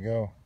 we go.